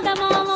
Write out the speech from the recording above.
んだもん。